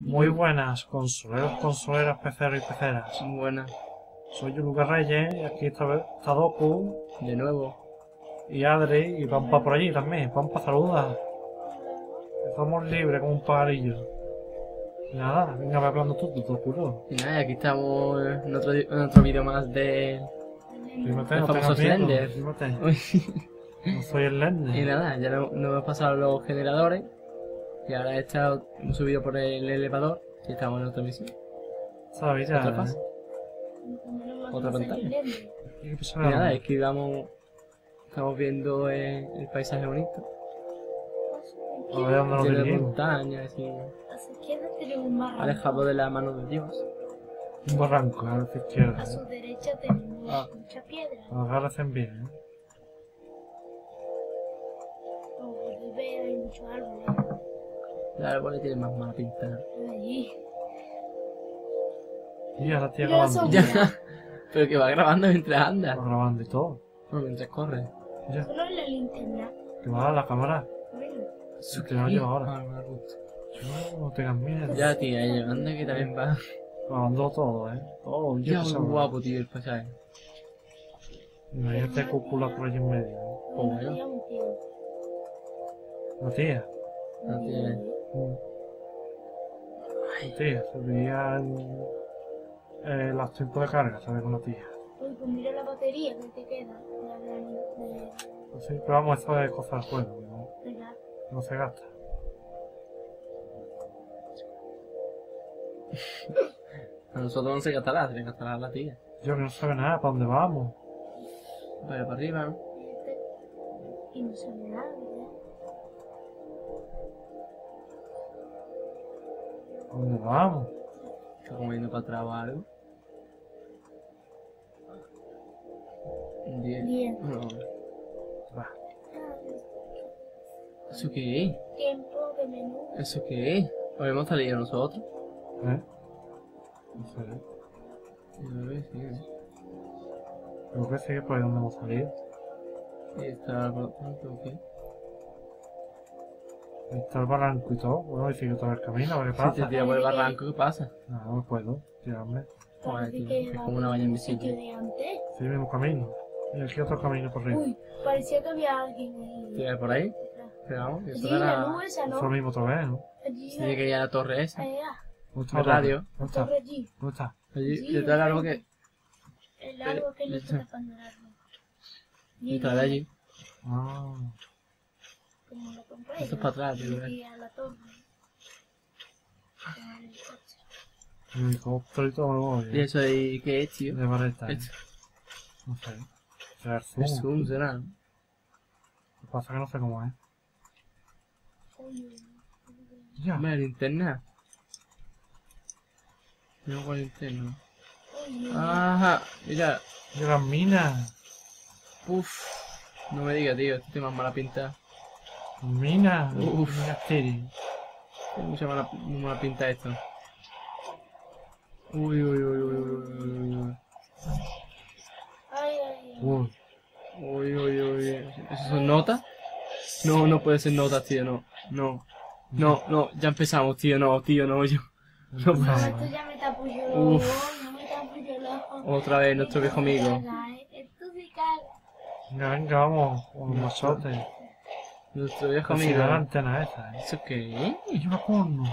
Muy buenas, consoleros, consoleras, peceros y peceras. Buena, Soy Lucas Reyes y aquí está, está Doku de nuevo. y Adri y Pampa por allí también. Pampa saluda. Estamos libres como un pajarillo. Y nada, venga, ve hablando tú, tú, tú. Y nada, aquí estamos en otro, en otro vídeo más de... Rímete, El no famoso Slender. No soy el y Slender. nada, ya no- nos hemos pasado los generadores. Y ahora he estado, hemos subido por el elevador y estamos en otra misión. ¿Sabes ya? Otra eh? fase. Otra pantalla. Y nada, es que vamos... Estamos viendo el, el paisaje bonito. A ver dónde nos de montañas y A su izquierda tenemos un barranco. alejado de la mano de Dios. Un barranco a la izquierda. A ¿eh? su derecha tenemos Ah. mucha piedra. Agárrense bien, ¿eh? Como podéis ver, hay muchos árboles El árbol tiene más mala pinta. allí. Y ya la tía Mira la grabando. Ya, pero que va grabando mientras anda. Va grabando y todo. No, mientras corre. Ya, Solo en la linterna. que va a la cámara. Bueno, Eso que no lleva ahora. Ah. No tengas miedo. Ya, tía, ella, anda que también va. Grabando todo, ¿eh? Todo. Ya, muy sé, guapo, tío, el paisaje. Imagínate cúpula por allí en medio. ¿eh? Oh, no tía. La tía. Mm. La tía. Se veía en eh, los tiempos de carga, ¿sabes? Con la tía. Uy, pues mira la batería que te queda. La gran de, Así, pero vamos, esto es cosa del juego, ¿no? la- No se gasta. A nosotros no se gastará, se le gastará la tía. Yo que no sabe nada, ¿para dónde vamos? Vaya para arriba, ¿no? Y no sabe nada, ¿verdad? ¿A dónde vamos? Está como yendo para atrás o algo. Bien. Bien. No. Va. ¿Eso qué es? Tiempo de menú. ¿Eso qué es? ¿O hemos salido nosotros? ¿Eh? No sé. Sí, a ver, sí, ¿eh? Creo que sí que por ahí donde hemos salido. Sí, está por tanto, ¿qué? Está el barranco y todo. Bueno, y sigue todo el camino, a ver qué Si te pasa. tira por el barranco, ¿qué pasa? No, no puedo tirarme. Joder, tío, es como una valla invisible. Sí, mismo camino. Y aquí otro camino por arriba. Uy, parecía que había alguien ahí. ¿Tira por ahí? que eso la era... nube esa, Es lo ¿no? mismo otra vez, ¿no? Allí, Tiene que ir a la torre esa. allá. ¿Dónde está De la radio. torre? La ¿Dónde está? torre allí. ¿Dónde está? Allí, Sí, detrás del árbol que... El árbol que no Eh, está tapando el árbol. Detrás de allí. Ah, Como lo compré. Esto es para atrás, tío. Y a la torre. Con el coche. el helicóptero me voy. ¿Y eso ahí qué es, tío? De vareta, ¿eh? No sé. Será el zoom. Es zoom, será, ¿no? Lo que pasa es que no sé cómo es. Uy. Ya. Hombre, linterna. No con linterna. Uy, uy. Ajá, mira. Y las minas. Uf. No me digas, tío, esto tiene más mala pinta. Minas. Uf. Tiri. Tiene mucha mala, mala pinta esto. Uy, uy, uy, uy, uy, uy, Ay, ay. Uy. uy, uy, uy, uy. ¿Eso son notas? No, no puede ser notas, tío, no. No. No, no, ya empezamos, tío, no, tío, no, yo. No No, puede esto ya me tapó yo. Uf. No me tapó yo el ojo. Otra vez nuestro viejo amigo. Caga, eh. Esto sí Nuestro viejo Casi amigo. la antena esa, ¿eh? ¿Eso qué? Y una porno.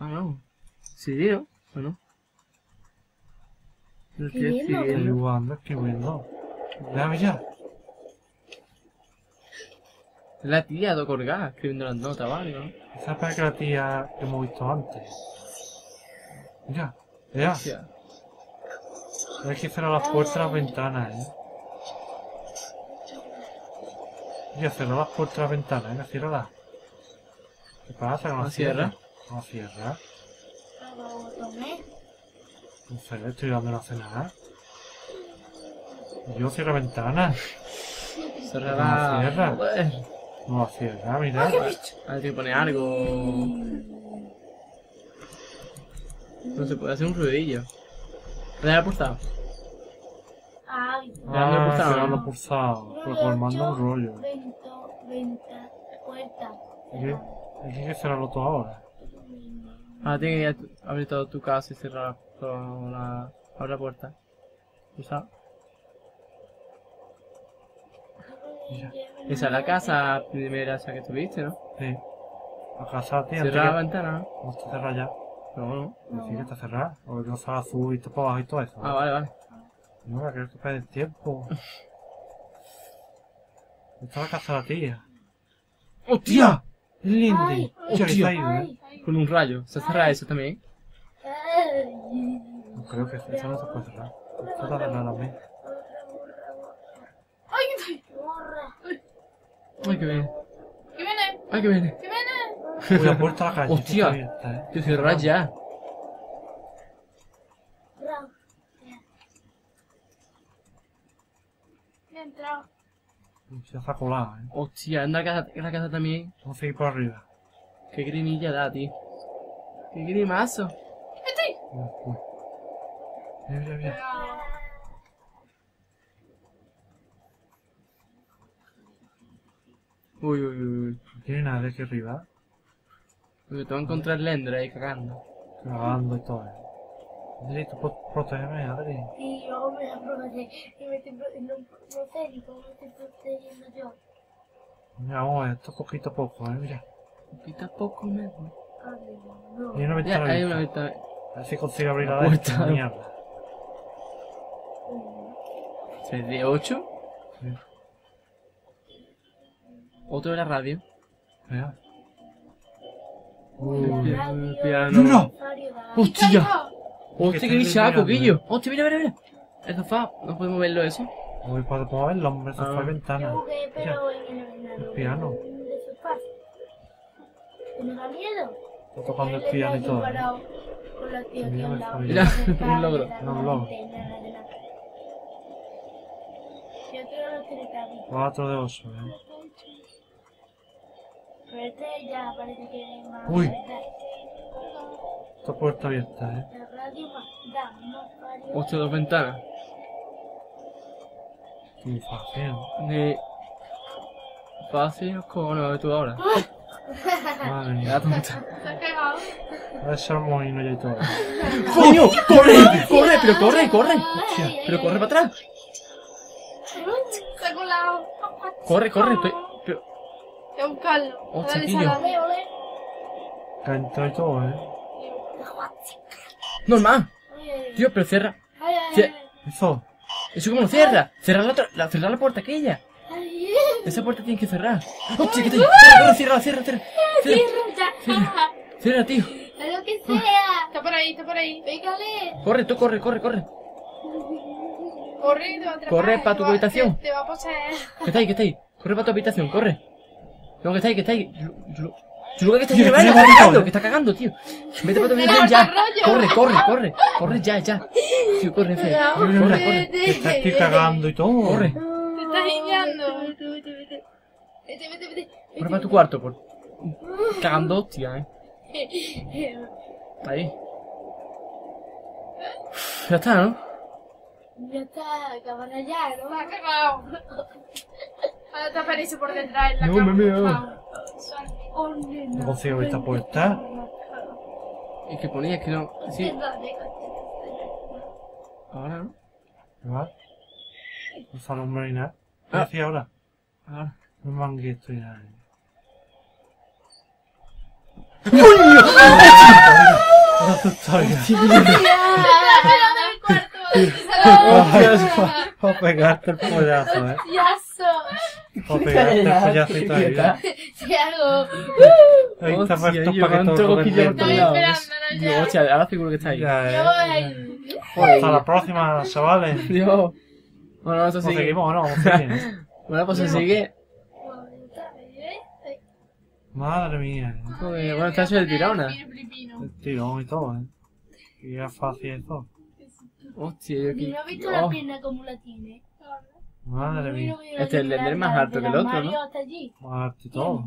Ah, no. Sí, tío. Bueno. Lo estoy Escribiendo. Estoy escribiendo. Déjame ya. La tía do colgada, escribiendo las notas, ¿vale? ¿no? Esa es que la tía que hemos visto antes. Mira, ya. Hostia. Hay que cerrar las puertas y las ventanas, ¿eh? Ya, cerrar las puertas y las ventanas, ¿eh? Ciérralas. ¿Qué pasa? ¿Que no ¿No cierra? cierra? No cierra. Pero tomé. No sé, estoy dando a cenar. Yo cierro ventanas. Cerrará. No cierra. Joder. No las cierra, mira. Hay que poner algo. No se puede hacer un ruidillo. ¿Le da pulsado? Ah, pulsado, ¿no? pulsado. Pero formando un rollo. Vento, venta, puerta. ¿Qué? Tienes que cerrarlo todo ahora. Ahora tienes que ir a tu- abrir toda tu casa y cerrar toda la, abrir la puerta. ¿Tú sabes? Mira. Esa es la casa primera esa que tuviste, ¿no? Sí. La casa, tío. Cerrar la ventana, ¿no? está cerrada ya. No, no. Decir que está cerrada. O que no sale azul y está por abajo y todo eso. Ah, vale, vale. No, que creo que pierde el tiempo. Esta es la casa de la tía. ¡Hostia! ¡Es Lindy! Ay, Hostia, que Con un rayo. ¿Se cerra eso también? No creo que eso no se puede cerrar. Esto está cerrado también. Ay, ay, borra. Ay, que viene. ¿Qué viene? Ay, que viene. ¿Qué viene? Uy, la puerta a la calle. Hostia. ¿eh? Tío, cerrar ya. Bravo. Me he entrado. Ya está colada, ¿eh? Hostia, anda la casa, la casa también. Vamos a seguir por arriba. Qué grimilla da, tío. Qué grimazo. Uy, uy. Mira, mira, mira. Uy, uy, uy. No tiene nada de aquí arriba. uy. Te va a encontrar Lender ahí cagando. Grabando y todo, ¿eh? Adri, tú pro- protégeme, Adri. Y yo me la protegí. Y me estoy pro- no, no sé ni cómo me estoy protegiendo yo. Mira, vamos a ver, esto poquito a poco, ¿eh? Mira. Poquito a poco, mesmo. Ay, no. Hay una Ya, ventana hay una ventana. A ver si consigo abrir la, La puerta. mierda. ¿Se de 8? Sí. Otro de la radio. Mira. Uy. radio, piano. Da- ¡Hostia! Que ¡Hostia, qué bichaco, mirando, Guillo! ¡Hostia, mira, mira, mira! El sofá, no podemos verlo eso. Uy, pues podemos verlo, hombre, eso Ah. fue Yo ventana. jugué, pero en el ordenador. El piano. De sofá. ¿Que me da miedo? Está tocando el piano y todo. Con la tía al lado. Mira, un logro, un logro. Que que. 4 de 8, ¿eh? Pero este ya parece que es más. Uy. Esta puerta abierta, ¿eh? Hostia, dos ventanas. Muy fácil, ¿no? De... Fácil, cojones, a ver tú ahora. Madre mía. Tonta. ¿Se ha cagado? A ver si armo y no ya y todo. ¡Coño! ¡Corre! ¡Corre! ¡Pero corre, corre! ¡Pero corre para atrás! Se ha colado. ¡Corre, corre! estoy- pero- Voy a buscarlo. Hostia, Dale, tío. salame, ole. Entrado y todo, ¿eh? ¡Normal! Tío, pero cierra. ay, ay, Cie- ay, Eso. ¿Eso cómo lo cierra? Cerrar la otra... La, cerrar la puerta aquella. Esa puerta tiene que cerrar. ¡Hostia, que te... ¡Corre, corre! ¡Cierra, cierra, cierra! ¡Cierra! Cierra. ¡Cierra, tío! Haz lo que sea. Está por ahí, está por ahí. Pégale. ¡Corre, tú corre, corre, corre! Corre, te va a. Corre pa' tu habitación. Te, te va a poseer. ¿Qué está ahí? ¿Qué está ahí? Corre para tu habitación, corre. No, que está ahí, que está ahí. Chuluca que está que tiene está cagando, que está cagando, tío. Vete para tu ya. Corre, corre, corre. Corre ya, ya. Tío, corre, Fe. Ya, Corre, corre, mira. corre. Que está aquí cagando y todo. Corre. Te estás guiñando. Vete, vete, vete. Vete, vete, vete. Corre para tu cuarto, por. Cagando, hostia, eh. Ahí. Ya está, ¿no? Ya está, cámara ya, ¿no? Me ha cagado. Ahora te aparece por detrás en la No, cama. me consigo abrir esta puerta. Y que ponía que no. Sí, ahora, ¿no? ¿Qué va? No sale un hombre ni nada. ¿Qué Ah. decía ahora? Ahora. No ni nada. Para pegarte el pollazo, eh. Para pegarte el pollacito ahí. mira. Si hago. Ahí está puesto para que todo todos Estoy esperando, no, ya. hostia, ahora seguro que está ahí. Ya, eh. Joder. Hasta la próxima, chavales. Dios. Bueno, eso ¿Nos sigue. seguimos o no? Bueno, pues eso sigue. Madre mía. Joder, bueno, está hecho de tirona. El tirón y todo, eh. Y era fácil eso. Hostia, yo no he visto la pierna como la tiene. Madre mía. Este es el más alto que el otro, ¿no? Más alto y todo.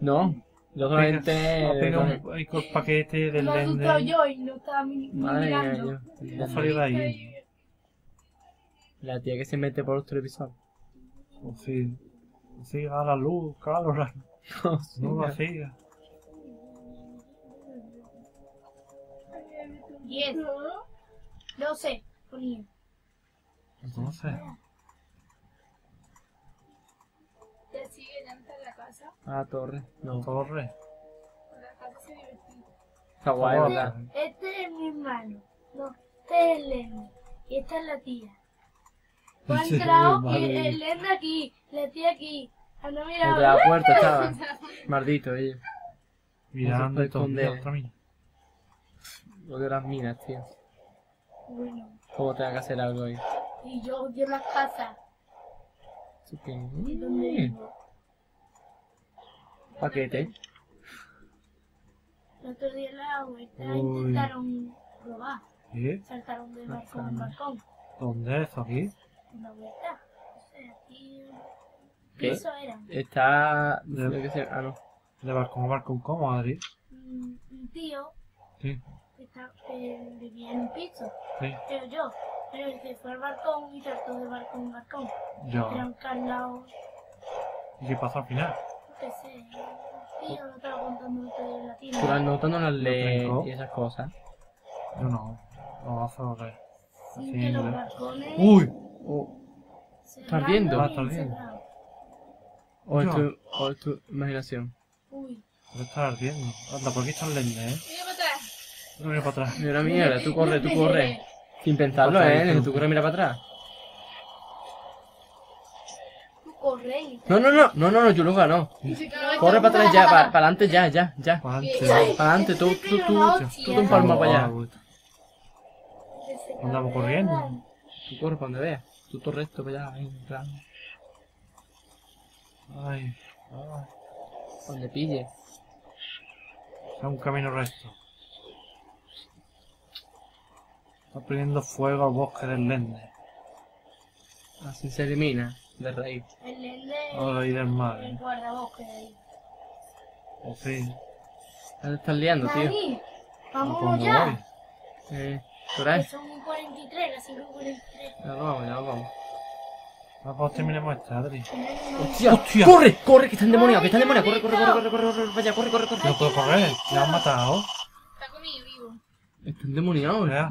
No, yo solamente. el paquete este del Me he asustado yo y no estaba mirando. No salió de ahí. La tía que se mete por los televisores. Pues o sí. Sí, a la luz, claro. No, no la sigas. 10, 12, ponía. 12. ¿Te sigue llanto en la casa? Ah, torre. No. Torre. La casa se divertía. Está guay, este ¿verdad? Este es mi hermano. No, este es el Elena. Y esta es la tía. Va ha entrado el Elena aquí, la tía aquí. Ah, Anda mirando. De la puerta estaba. Maldito ella. Mirando y todo mina. Odio las minas, tío. Bueno, ¿Cómo tenga que hacer algo ahí? y yo odio las casas. Así que... ¿Y dónde vivo? Paquete. El otro día la abuela Uy. intentaron robar. ¿Qué? Saltaron de balcón en balcón. ¿Dónde es eso aquí? Vuelta. O sea, aquí. ¿Qué? Piso era. Está... De- qué sé, Ah, no. ¿De balcón a balcón cómo, Adri? Un, un tío Sí, que está, eh, vivía en un piso. sí. Pero yo. Pero el que fue al balcón y saltó de balcón en balcón. Yo. Era un carlao. ¿Y qué pasó al final? qué sé. El tío lo estaba contando usted en la Tú las tienda. notas no las lees trincó. y esas cosas. Yo no. No vas a ver. Así, que los ¿eh? balcones. ¡Uy! O, cerrados viendo? Ah, estás viendo. o, es tu, o es tu imaginación. Uy. ¿Qué estás ardiendo? Anda, por aquí está el lende, ¿eh? Mira para atrás. No mira para atrás. Mira, mierda, tú corre, tú corre. Sin pensarlo, ¿eh? tú. Corre, mira para atrás. Tú corre. No, no, no, no, no, no, Yuluga, no. Corre para atrás ya, para adelante ya, ya, ya. Para adelante. Para adelante, tú, tú, tú, tú te empalmas para allá. Andamos corriendo. Tú corre para donde veas. Tú todo recto para allá, ahí, plan, Ay, ay. donde pille. Es un camino recto. Está prendiendo fuego al bosque del lende. Así se elimina de raíz. El lende. Ahora y del mar. El guardabosque de ahí. Pues sí. Ya te estás liando, tío. Dani, ¿A vámonos ya. voy? Eh, son 43, las 5.43. Ya vamos, ya vamos. Pues terminemos esta, Adri. ¡Hostia! ¡Hostia! ¡Corre! ¡Corre! ¡Que está endemoniado! ¡Que está endemoniado! ¡Corre, corre, corre, corre, corre, corre! ¡Vaya, corre, corre, corre! No puedo correr. Ya han matado. Está conmigo vivo. Está endemoniado, Ya.